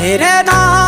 तेरे नाम